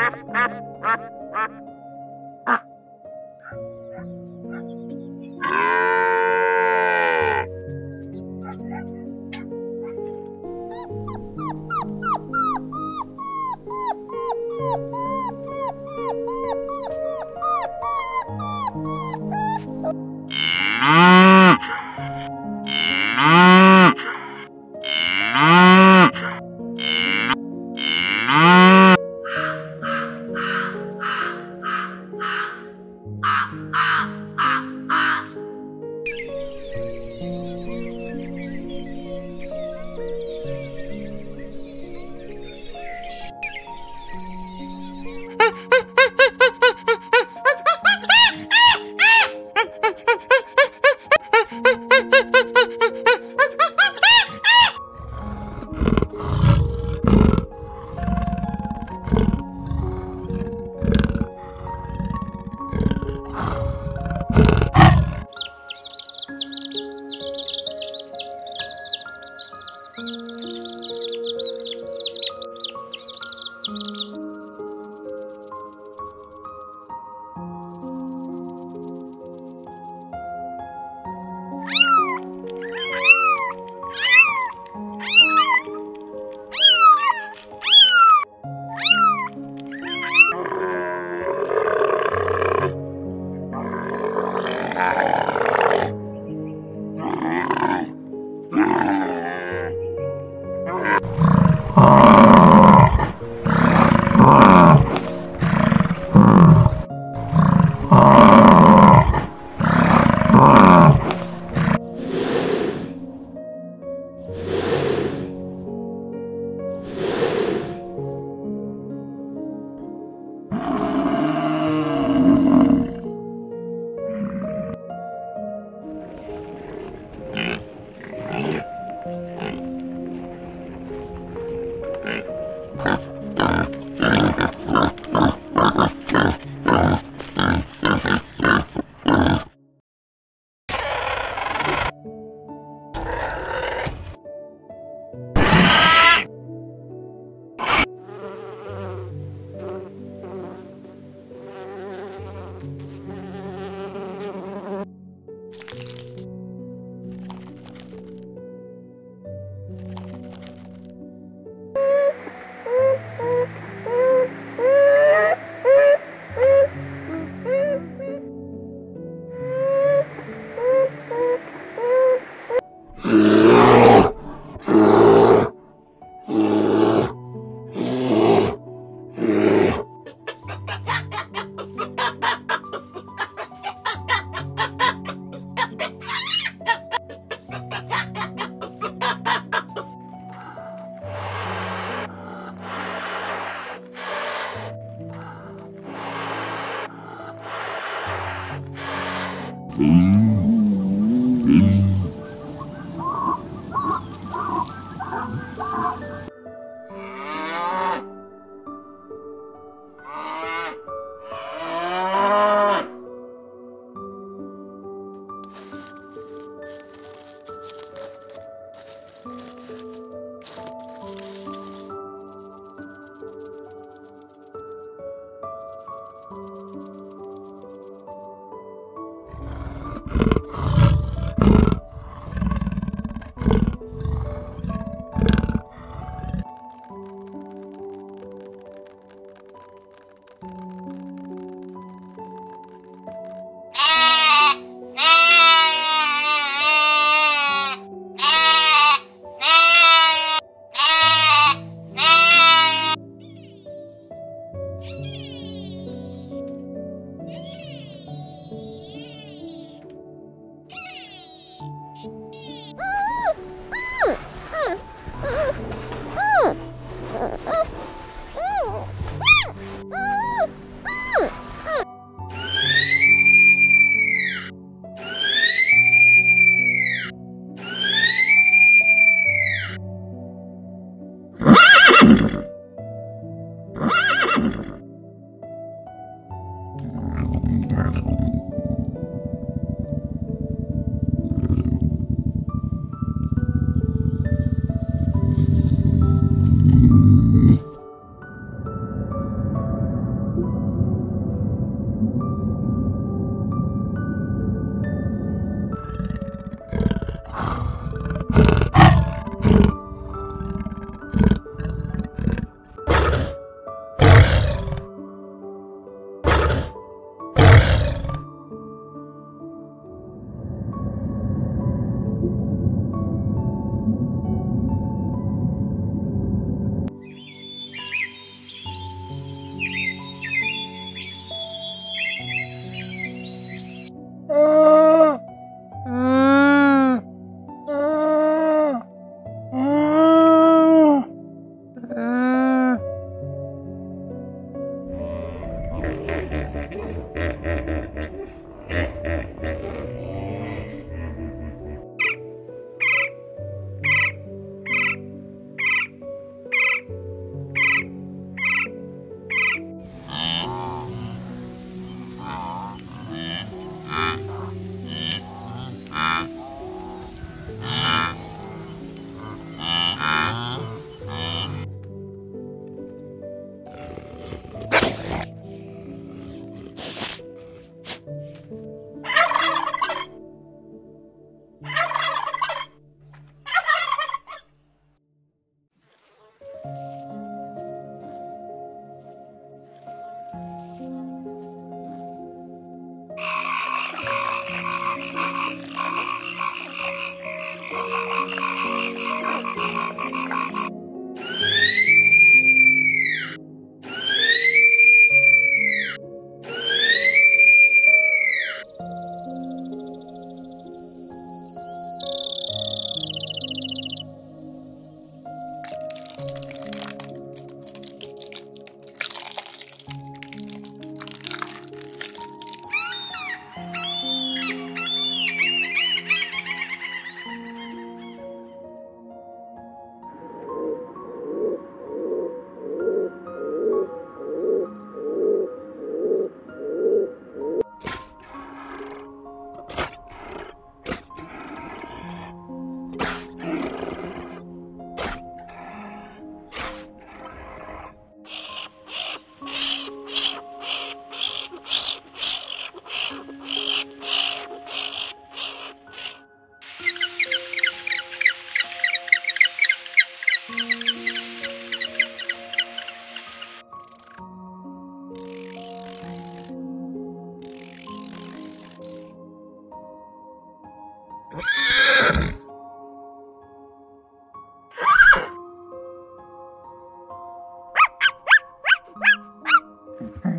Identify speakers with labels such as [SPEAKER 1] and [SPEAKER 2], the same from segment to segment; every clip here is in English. [SPEAKER 1] Ha ha ha! Grrrr. Bye.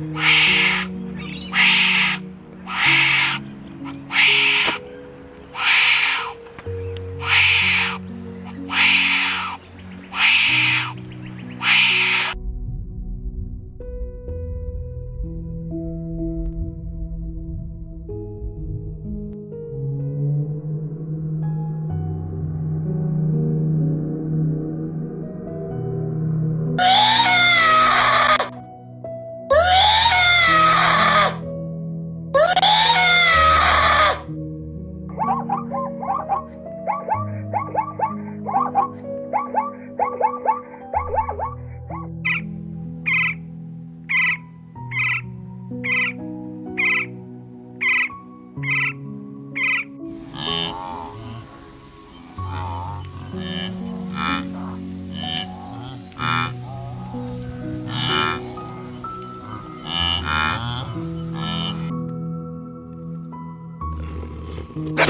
[SPEAKER 1] Yeah. Mm-hmm.